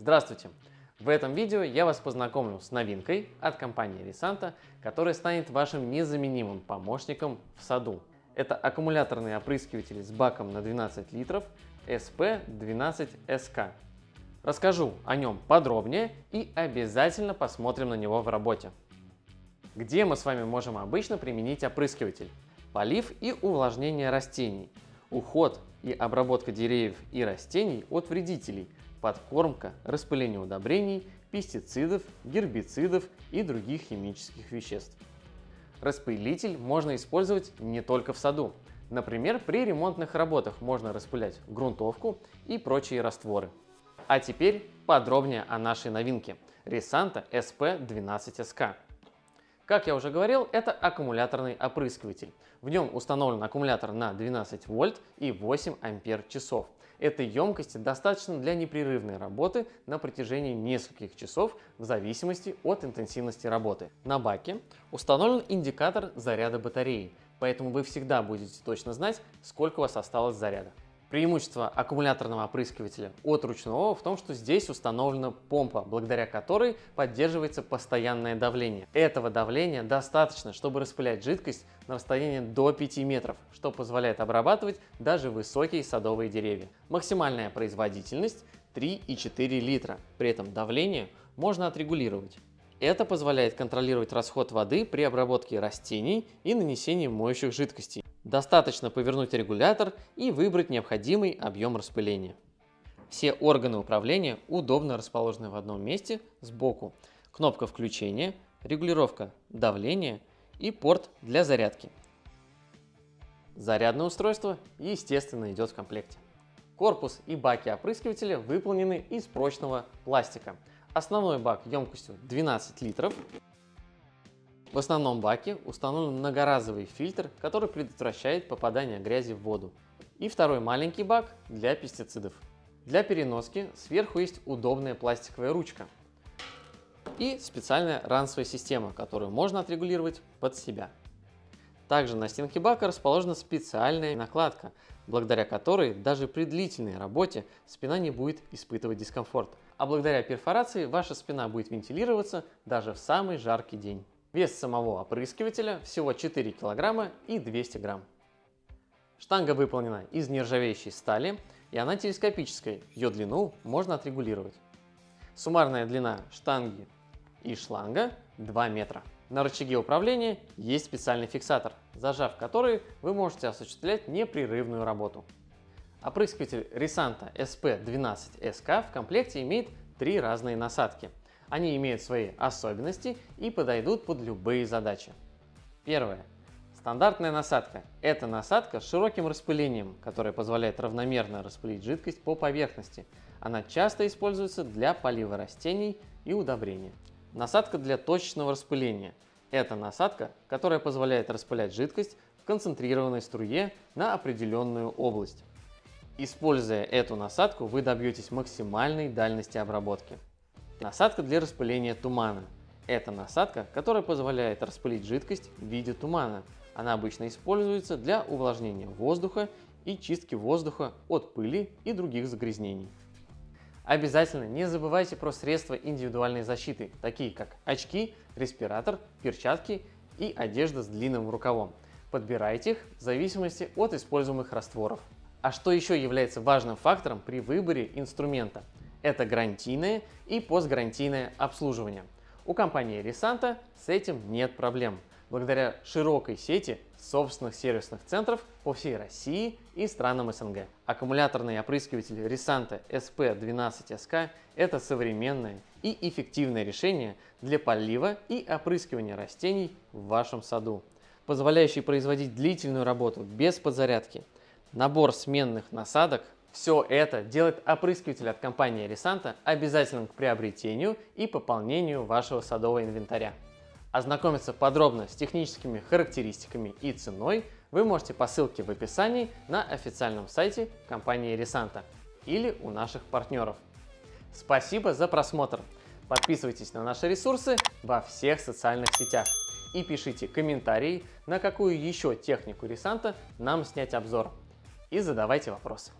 Здравствуйте! В этом видео я вас познакомлю с новинкой от компании Risanta, которая станет вашим незаменимым помощником в саду. Это аккумуляторный опрыскиватель с баком на 12 литров SP12SK. Расскажу о нем подробнее и обязательно посмотрим на него в работе. Где мы с вами можем обычно применить опрыскиватель? Полив и увлажнение растений, уход и обработка деревьев и растений от вредителей – подкормка, распыление удобрений, пестицидов, гербицидов и других химических веществ. Распылитель можно использовать не только в саду. Например, при ремонтных работах можно распылять грунтовку и прочие растворы. А теперь подробнее о нашей новинке – Risanta SP12SK. Как я уже говорил, это аккумуляторный опрыскиватель. В нем установлен аккумулятор на 12 вольт и 8 ампер часов – Этой емкости достаточно для непрерывной работы на протяжении нескольких часов в зависимости от интенсивности работы. На баке установлен индикатор заряда батареи, поэтому вы всегда будете точно знать, сколько у вас осталось заряда. Преимущество аккумуляторного опрыскивателя от ручного в том, что здесь установлена помпа, благодаря которой поддерживается постоянное давление. Этого давления достаточно, чтобы распылять жидкость на расстоянии до 5 метров, что позволяет обрабатывать даже высокие садовые деревья. Максимальная производительность 3,4 литра, при этом давление можно отрегулировать. Это позволяет контролировать расход воды при обработке растений и нанесении моющих жидкостей. Достаточно повернуть регулятор и выбрать необходимый объем распыления. Все органы управления удобно расположены в одном месте сбоку. Кнопка включения, регулировка давления и порт для зарядки. Зарядное устройство, естественно, идет в комплекте. Корпус и баки опрыскивателя выполнены из прочного пластика. Основной бак емкостью 12 литров, в основном баке установлен многоразовый фильтр, который предотвращает попадание грязи в воду. И второй маленький бак для пестицидов. Для переноски сверху есть удобная пластиковая ручка и специальная ранцевая система, которую можно отрегулировать под себя. Также на стенке бака расположена специальная накладка, благодаря которой даже при длительной работе спина не будет испытывать дискомфорт. А благодаря перфорации ваша спина будет вентилироваться даже в самый жаркий день. Вес самого опрыскивателя всего 4 кг и 200 грамм. Штанга выполнена из нержавеющей стали и она телескопическая, ее длину можно отрегулировать. Суммарная длина штанги и шланга 2 метра. На рычаге управления есть специальный фиксатор, зажав который вы можете осуществлять непрерывную работу. Опрыскиватель Risanta SP12SK в комплекте имеет три разные насадки – они имеют свои особенности и подойдут под любые задачи. Первое. Стандартная насадка. Это насадка с широким распылением, которая позволяет равномерно распылить жидкость по поверхности. Она часто используется для полива растений и удобрения. Насадка для точечного распыления. Это насадка, которая позволяет распылять жидкость в концентрированной струе на определенную область. Используя эту насадку, вы добьетесь максимальной дальности обработки. Насадка для распыления тумана. Это насадка, которая позволяет распылить жидкость в виде тумана. Она обычно используется для увлажнения воздуха и чистки воздуха от пыли и других загрязнений. Обязательно не забывайте про средства индивидуальной защиты, такие как очки, респиратор, перчатки и одежда с длинным рукавом. Подбирайте их в зависимости от используемых растворов. А что еще является важным фактором при выборе инструмента – это гарантийное и постгарантийное обслуживание. У компании Risanta с этим нет проблем, благодаря широкой сети собственных сервисных центров по всей России и странам СНГ. Аккумуляторный опрыскиватель Risanta SP12SK – это современное и эффективное решение для полива и опрыскивания растений в вашем саду, позволяющий производить длительную работу без подзарядки. Набор сменных насадок – все это делает опрыскиватель от компании Risanta обязательным к приобретению и пополнению вашего садового инвентаря. Ознакомиться подробно с техническими характеристиками и ценой вы можете по ссылке в описании на официальном сайте компании Risanta или у наших партнеров. Спасибо за просмотр! Подписывайтесь на наши ресурсы во всех социальных сетях и пишите комментарии, на какую еще технику Risanta нам снять обзор. И задавайте вопросы.